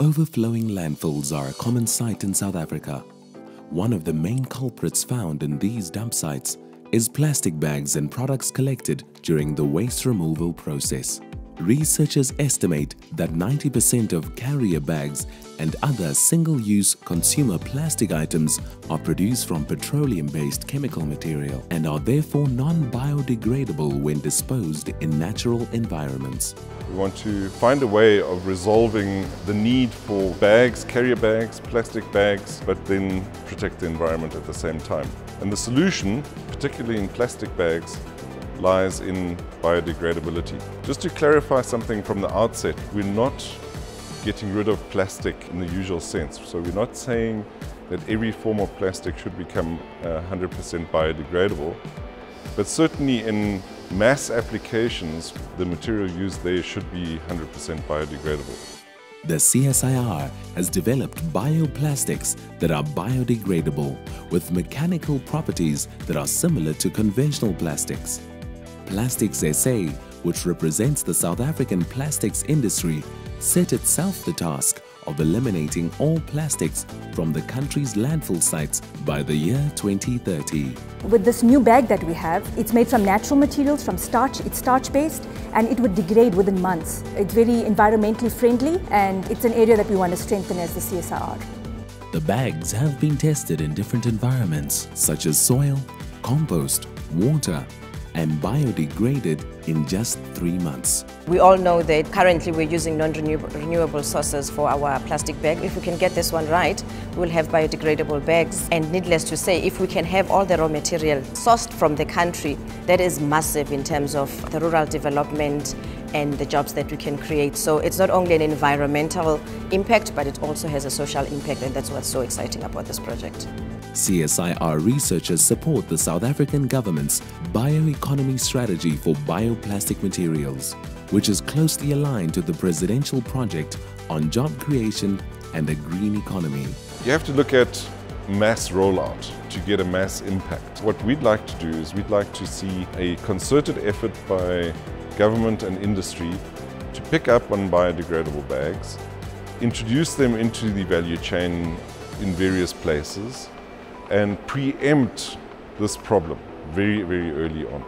Overflowing landfills are a common sight in South Africa. One of the main culprits found in these dump sites is plastic bags and products collected during the waste removal process. Researchers estimate that 90% of carrier bags and other single-use consumer plastic items are produced from petroleum-based chemical material and are therefore non-biodegradable when disposed in natural environments. We want to find a way of resolving the need for bags, carrier bags, plastic bags, but then protect the environment at the same time. And the solution, particularly in plastic bags, lies in biodegradability. Just to clarify something from the outset, we're not getting rid of plastic in the usual sense. So we're not saying that every form of plastic should become 100% uh, biodegradable, but certainly in mass applications, the material used there should be 100% biodegradable. The CSIR has developed bioplastics that are biodegradable with mechanical properties that are similar to conventional plastics. Plastics SA, which represents the South African plastics industry, set itself the task of eliminating all plastics from the country's landfill sites by the year 2030. With this new bag that we have, it's made from natural materials, from starch, it's starch based and it would degrade within months. It's very environmentally friendly and it's an area that we want to strengthen as the CSIR. The bags have been tested in different environments such as soil, compost, water and biodegraded in just three months. We all know that currently we're using non-renewable sources for our plastic bag. If we can get this one right, we'll have biodegradable bags. And needless to say, if we can have all the raw material sourced from the country, that is massive in terms of the rural development and the jobs that we can create. So it's not only an environmental impact, but it also has a social impact, and that's what's so exciting about this project. CSIR researchers support the South African government's bioeconomy strategy for bioplastic materials, which is closely aligned to the presidential project on job creation and a green economy. You have to look at mass rollout to get a mass impact. What we'd like to do is we'd like to see a concerted effort by government and industry to pick up on biodegradable bags, introduce them into the value chain in various places, and preempt this problem very, very early on.